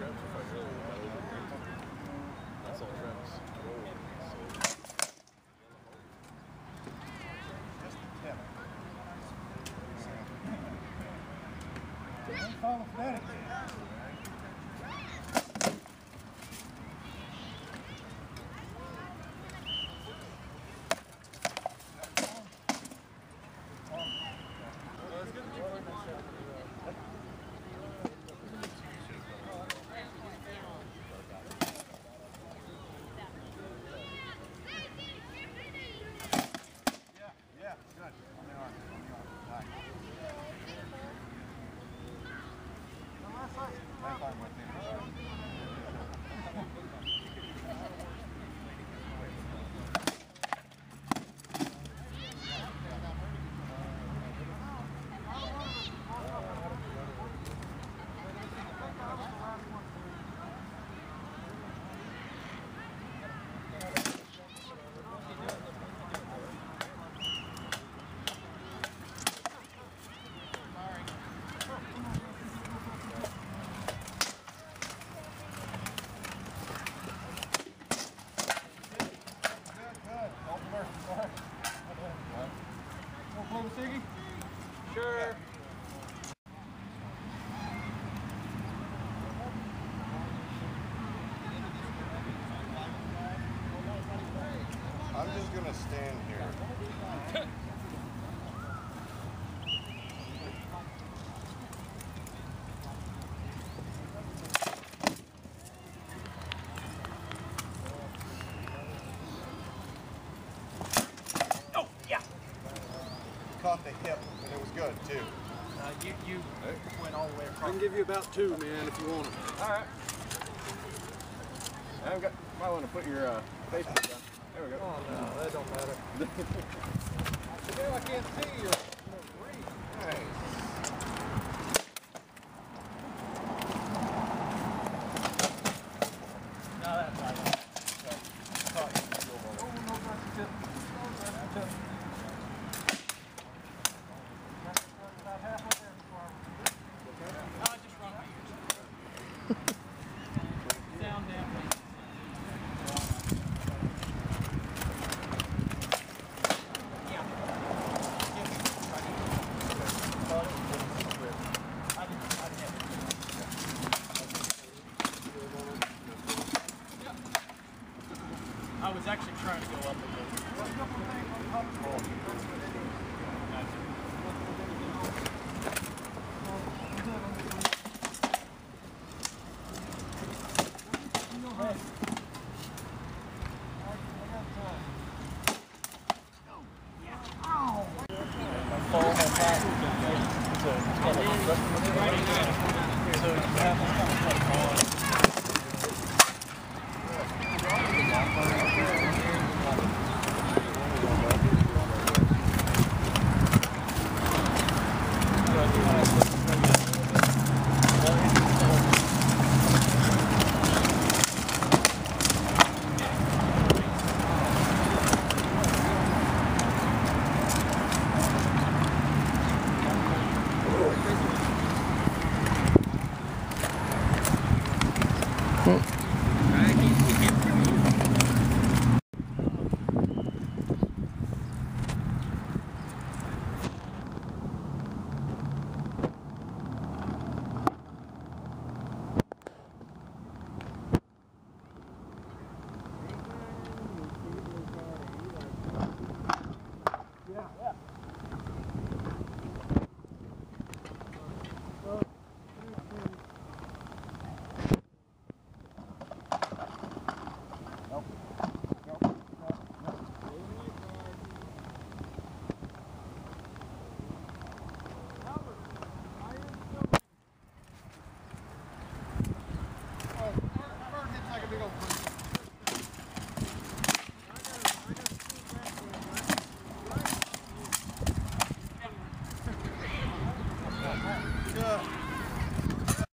Tracy and Travis were fighting earlier about over here. I saw Travis roll. So. Follow Freddy. Gonna stand here. Oh, yeah. Caught the hip, and it was good too. Uh, you you went all the way I can give you about two, man, if you want them. All right. I've got. Might want to put your uh, Facebook down. There we go. Oh, no, that don't matter. Now I can't see you. No, that's not it. So, caught you. Oh, no, that's a tip. No, that's a tip. About halfway there before I- No, I just run my ears. Down, down, down. Yeah. I didn't, I didn't have it. I was actually trying to go up a little.